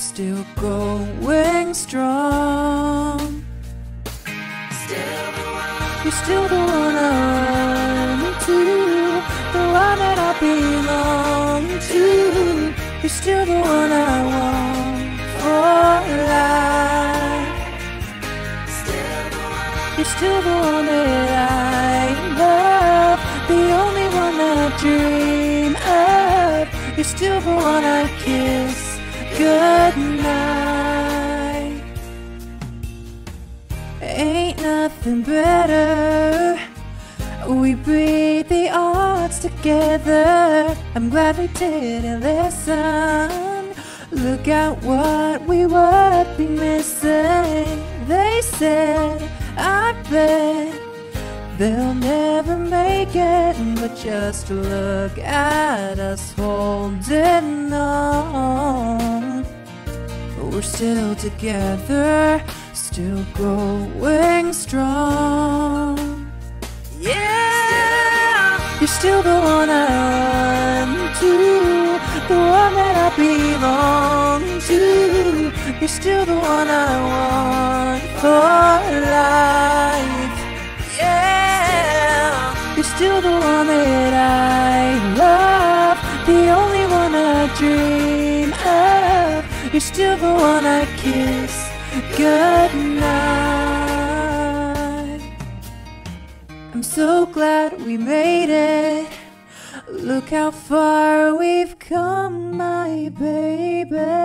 still going strong. still You're still the one I run to, the one that I belong to. You're still the one I want for life. You're still the one that I love, the only one that I dream of. You're still the one I kiss goodnight. Ain't nothing better. We beat the odds together. I'm glad we didn't listen. Look at what we would be missing. They said, I bet they'll never make it. But just look at us holding on. We're still together, still going strong. Yeah, you're still the one I run to, the one that I belong to. You're still the one I want for life. Yeah, you're still the one that I love, the only one I dream. You're still the one I kiss goodnight. I'm so glad we made it. Look how far we've come, my baby.